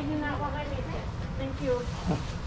I do not want my meat. Thank you.